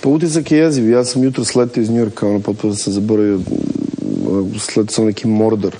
Pa utisak je jeziv. Ja sam jutro sletio iz Njurka, ono, potpuno sam zaboravio, mm, sletio sam neki Mordor